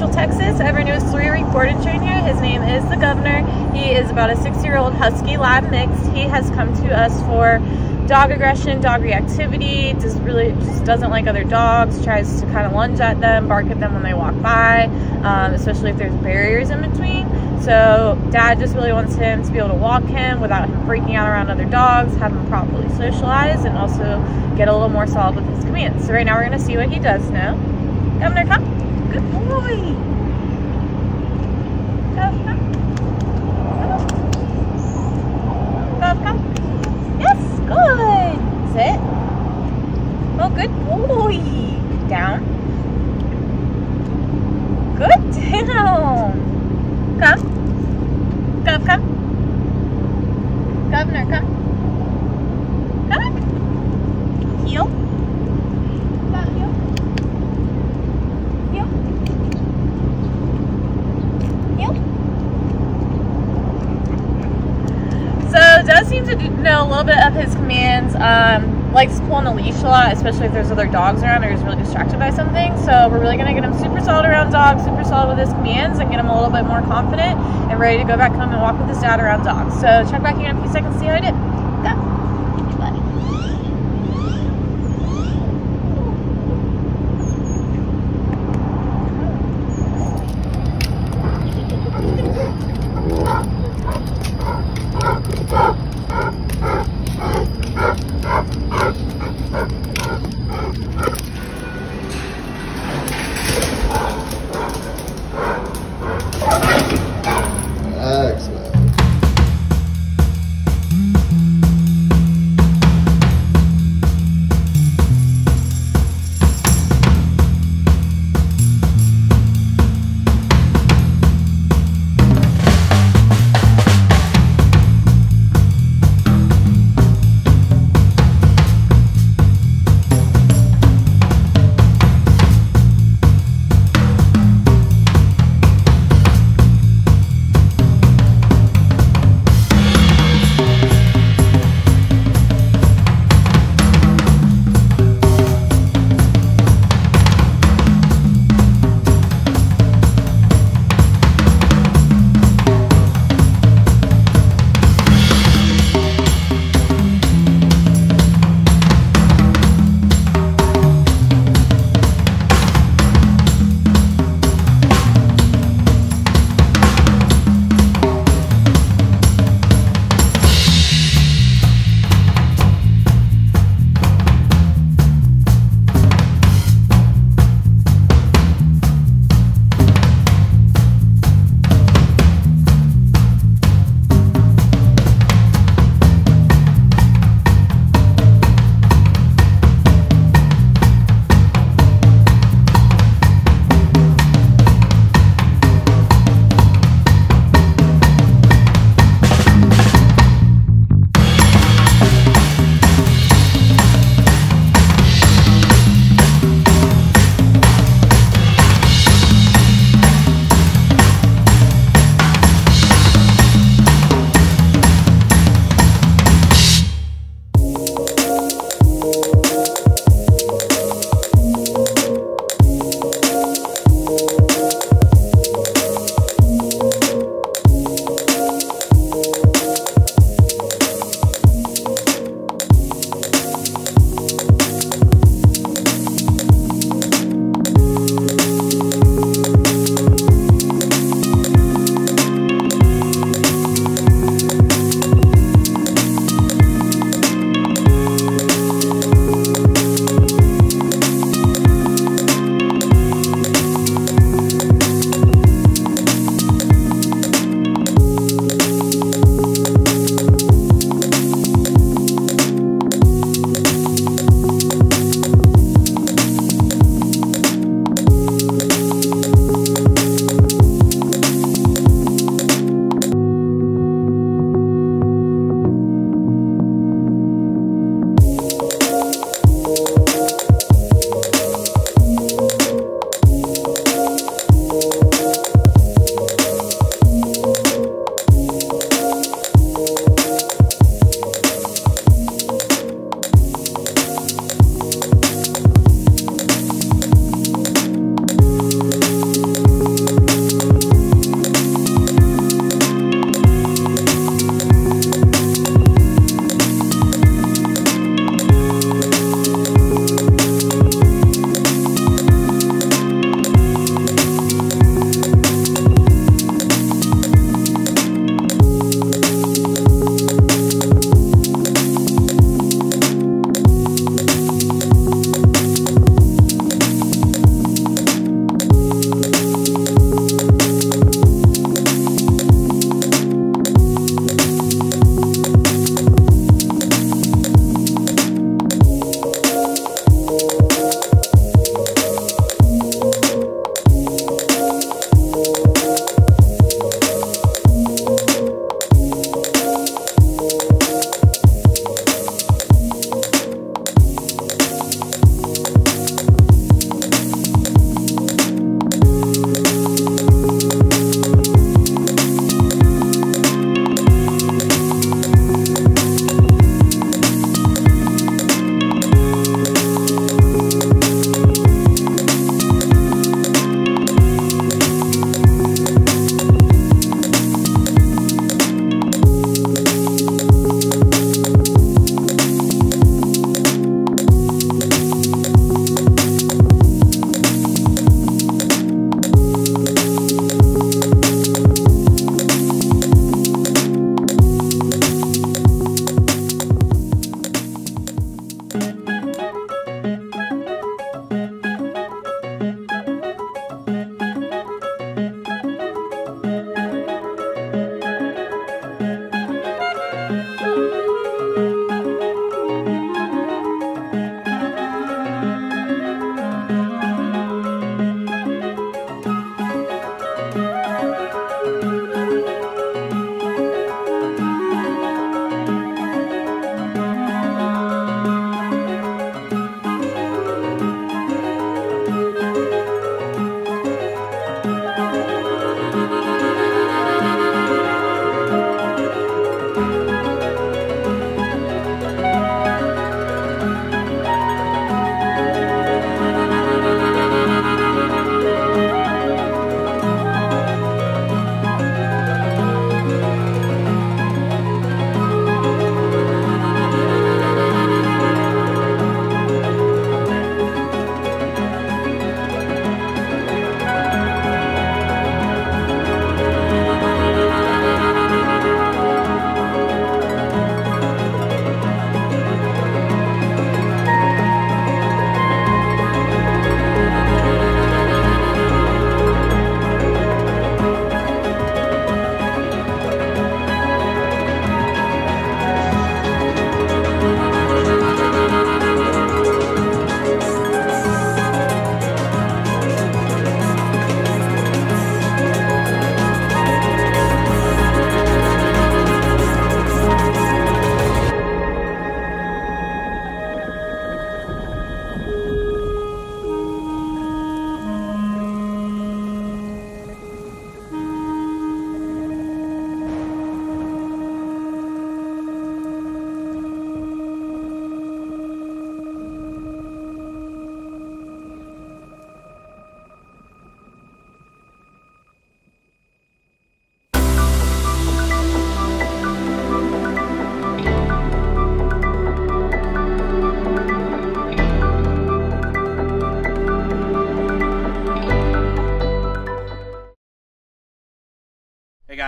Central Texas. Knows three-week board and train here. His name is the Governor. He is about a six-year-old Husky Lab mix. He has come to us for dog aggression, dog reactivity, just really just doesn't like other dogs, tries to kind of lunge at them, bark at them when they walk by, um, especially if there's barriers in between. So dad just really wants him to be able to walk him without him freaking out around other dogs, have him properly socialize, and also get a little more solid with his commands. So right now we're gonna see what he does now. Governor, come. Boy. Come, come. Yes, good. Sit. Oh, good boy. Down. Good down. Come. Come, come. Governor. Come on. Heel. Come, heel. Heel. Heel. So does seem to know a little bit of his commands. Um, likes pulling the leash a lot, especially if there's other dogs around or he's really distracted by something. So we're really gonna get him super solid around dogs, super solid with his commands, and get him a little bit more confident and ready to go back home and walk with his dad around dogs. So check back in in a few seconds, see how I did. Go.